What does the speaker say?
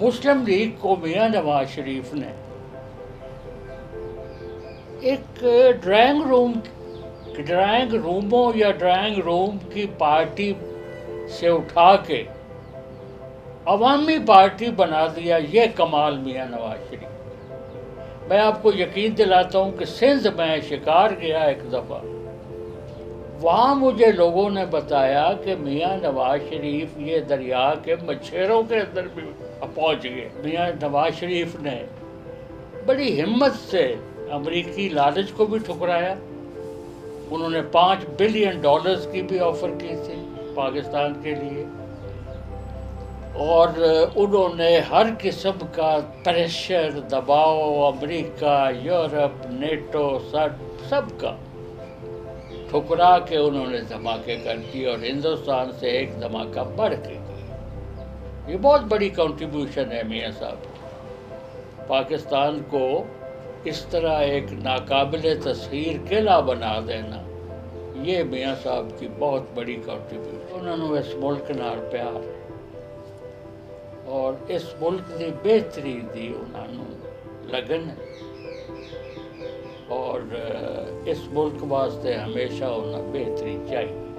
مسلم league کو میاں نواز شریف نے ایک ڈرائنگ روم، ڈرائنگ روموں یا ڈرائنگ روم کی پارٹی سے اٹھا کے عوامی پارٹی بنا دیا یہ کمال میاں نواز شریف۔ میں آپ کو یقین دلاتا ہوں کہ سندھ میں شکار گیا ایک دفعہ۔ وہاں مجھے لوگوں نے بتایا کہ میاں نواز شریف یہ دریا کے مچھیروں کے اندر بھی پہنچ گئے۔ میاں نواز شریف نے بڑی ہمت سے امریکی لالچ کو بھی ٹھکرایا۔ انہوں نے پانچ بلین ڈالرز کی بھی آفر کی تھی پاکستان کے لیے۔ اور انہوں نے ہر قسم کا پریشر، دباؤ، امریکہ، یورپ، نیٹو، سب سب کا ٹھکرا کے انہوں نے دھماکے کر دی اور ہندوستان سے ایک دھماکہ بڑھ کے کی یہ بہت بڑی کنٹریبیوشن ہے میاں صاحب۔ پاکستان کو اس طرح ایک ناقابل تصویر قلعہ بنا دینا، یہ میاں صاحب کی بہت بڑی کنٹریبیوشن انہوں نے اس ملک نال پیار اور اس ملک کی بہتری دی، انہوں لگن ہے۔ اور اس ملک واسطے ہمیشہ انہیں بہتری چاہیے۔